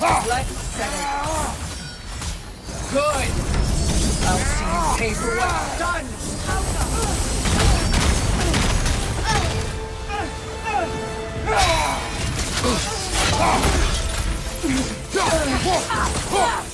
Let's settle. Good. I'll see you pay for what's done.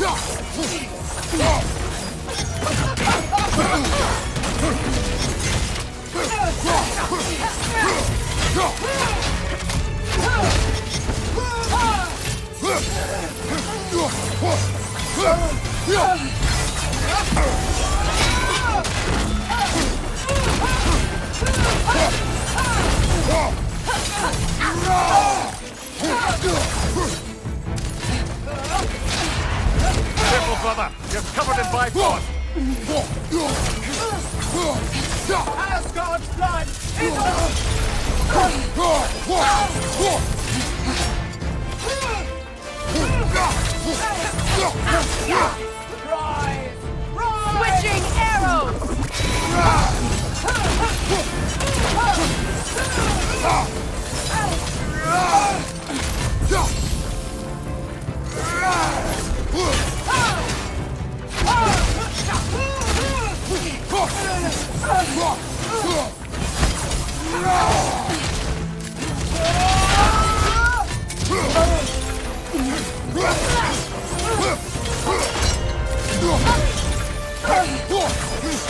Oh! Brother. You're covered in Bifrost. Asgard's blood is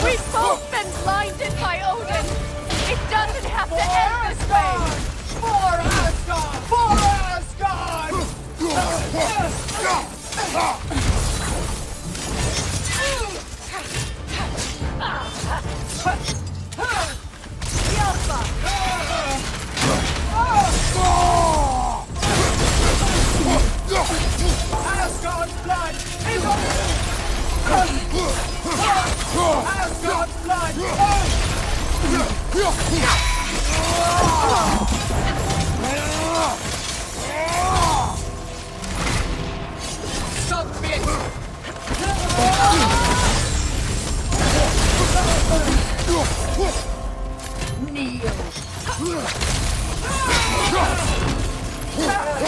We've both been blinded by Odin! It doesn't have to end this way! For Asgard! For Asgard!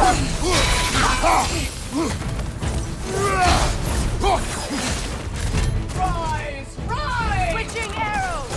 Rise! Rise! Switching arrows!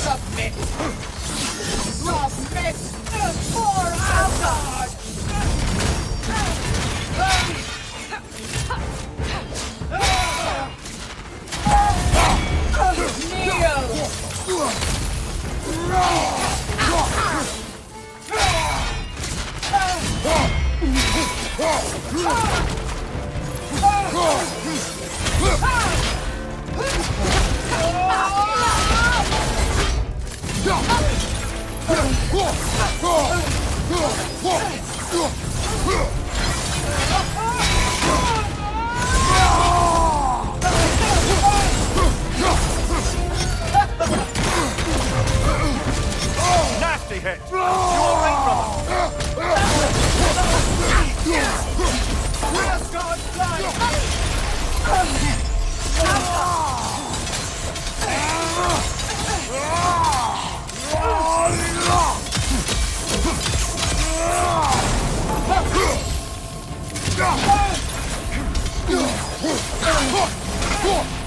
Submit! Nasty hit! For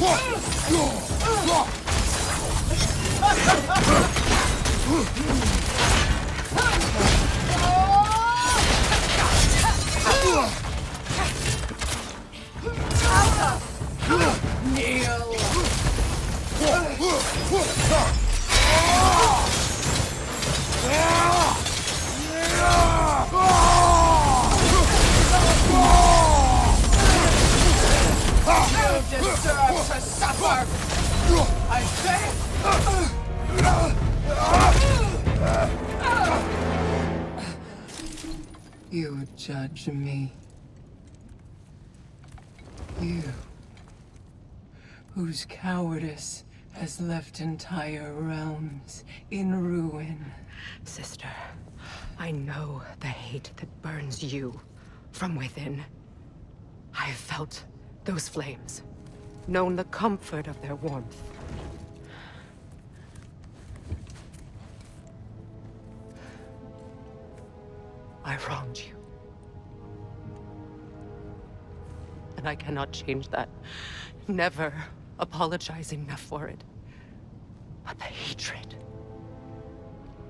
Kneel! To suffer! I say! Uh, you judge me. You, whose cowardice has left entire realms in ruin. Sister, I know the hate that burns you from within. I have felt those flames, known the comfort of their warmth. I wronged you. And I cannot change that. Never apologize enough for it. But the hatred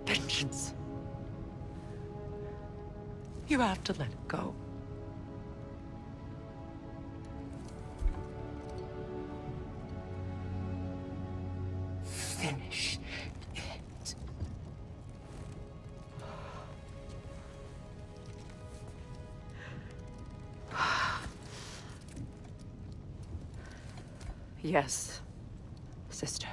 vengeance. You have to let it go. Finish it. Yes, sister.